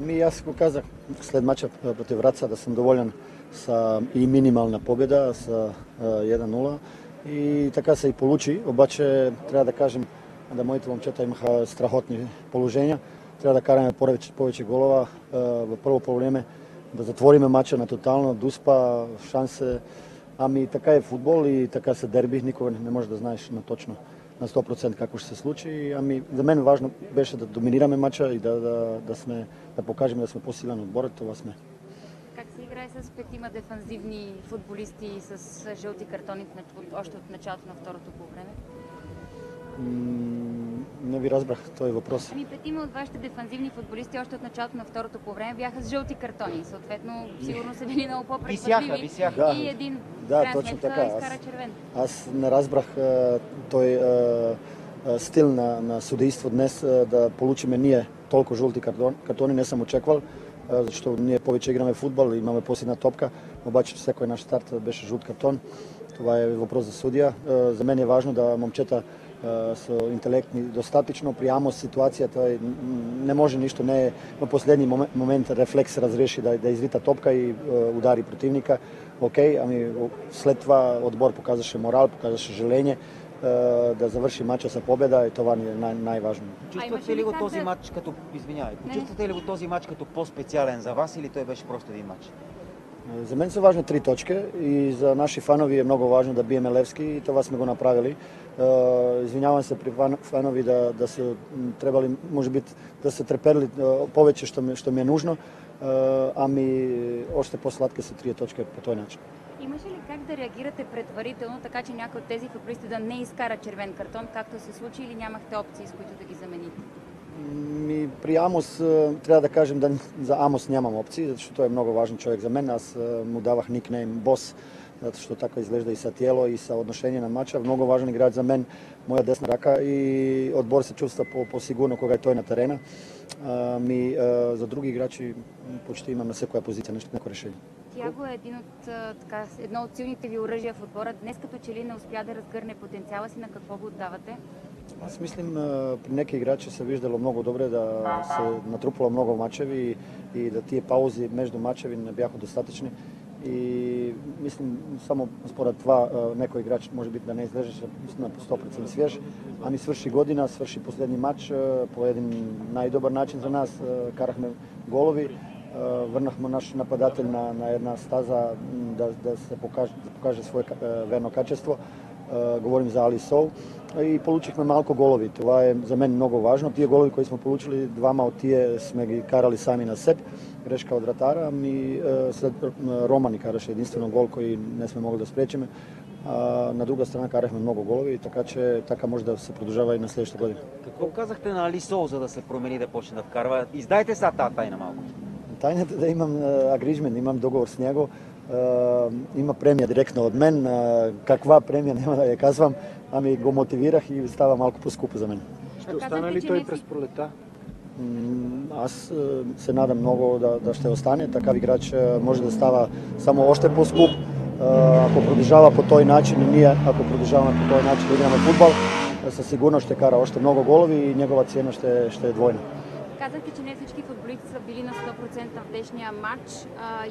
Ми аз го казах след мача против Враца да съм доволен sa и минимална победа sa 1-0 и така се и получи. Обаче трябва да кажем да моите момчета имаха страхотни положения. Трябва да караме повече, повече голова в първо по време, да затвориме мача на тотално, да успа шансе. Ами така е футбол и така се дерби, никога не може да знаеш на точно на 100% какво ще се случи. Ами, за мен важно беше да доминираме мача и да, да, да, сме, да покажем да сме по-силен отбор. Това сме. Как се играе с петима дефанзивни футболисти и с жълти картони още от началото на второто по време? Не ви разбрах този въпрос. Ами петима от вашите дефанзивни футболисти още от началото на второто по време бяха с жълти картони. Съответно, сигурно са били много по-предпазливи. Висяха, И един да, точно така. изкара Аз- червен. Аз не разбрах а, той а, а, стил на, на судейство днес а, да получиме ние толкова жълти картон, картони. Не съм очаквал, защото ние повече играме футбол, имаме по-силна топка, обаче всеки наш старт беше жълт картон. Това е въпрос за судия. За мен е важно да момчета са интелектни достатъчно. При Амос ситуацията е- не може нищо, не е на последни момент, рефлекс разреши да, да извита топка и удари противника. Окей, ами след това отбор показваше морал, показваше желение а, да завърши матча с победа и това ни е най- най-важно. Чувствате ли го този матч като... Извинявай, Не. чувствате ли го този матч като по-специален за вас или той беше просто един матч? За мен са важни три точки и за наши фанови е много важно да биеме Левски и това сме го направили. Извинявам се при фан- фанови да, да са м, трябвали, може би, да са треперли повече, що ми, що ми е нужно. Ами, още по-сладки са три точки по този начин. Имаше ли как да реагирате предварително, така че някой от тези футболисти да не изкара червен картон, както се случи, или нямахте опции, с които да ги замените? Ми, при Амос трябва да кажем, да, за Амос нямам опции, защото той е много важен човек за мен. Аз му давах никнейм Бос, защото така изглежда и са тяло, и са отношение на матча. Много важен играч за мен, моя десна ръка и отбор се чувства по- по-сигурно, кога е той на терена. А, ми, а, за други играчи почти имам на всяка позиция нещо, някакво решение. Тяго е един от, така, едно от силните ви оръжия в отбора. Днес като че ли не успя да разгърне потенциала си, на какво го отдавате? Ja mislim, neki igrači se viždelo mnogo dobro da se natrupilo mnogo mačevi i da tije pauze među mačevi ne jako dostatečne I mislim, samo sporad dva, neko igrač može biti da ne izleže na 100% svjež, a mi svrši godina, svrši posljednji mač, po jedin najdobar način za nas, karahme golovi, vrnahmo naš napadatelj na, jedna staza da, se pokaže, pokaže svoje verno kačestvo. свое ка- а, верно качество. А, говорим за Али Сол и получихме малко голови. Това е за мен много важно. Тия голови, които сме получили, двама от тия сме ги карали сами на себ. Грешка от вратара, ами а, след а, Рома ни караше единствено гол, koji не сме могли да спречиме. А, на друга страна карахме много голови, така че така може да се продължава и на следващата година. Какво казахте на Али Сол, за да се промени да почне да вкарва? Издайте сега тази тайна малко. Тайната е да имам агрижмен, имам договор с него. А, има премия директно от мен. А, каква премия няма да я казвам, ами го мотивирах и става малко по-скупо за мен. Ще остане ли той през пролета? М, Аз е, се надам много да, да ще остане. Такав играч е, може да става само още по-скуп. Е, Ако продължава по този начин и ние, ако продължаваме по този начин да играме футбол, е, със сигурност ще кара още много голови и негова цена ще, ще е двойна. Казахте, че не всички футболисти са били на 100% в днешния матч.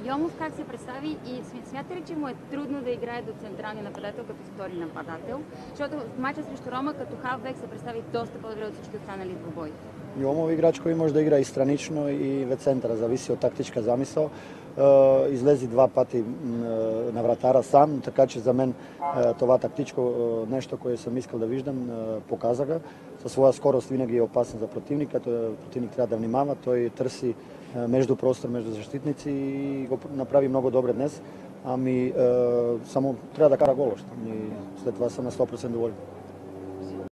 Йомов как се представи и см- смята ли, че му е трудно да играе до централния нападател като втори нападател? Защото в матча срещу Рома като хавбек се представи доста по-добре от всички останали двубои. Имamo играч koji može da igra i stranično i ve centra, zavisi od taktička zamisao. Dva pati m, na vratara sam, така че за мен това тактичко нещо, което съм искал да виждам, показа ga. Със своя скорост винаги е опасен за противника, той, противник трябва да внимава, той търси между простор, между защитници и го направи много добре днес. Ами само трябва да кара гол още. И след това съм на 100% доволен.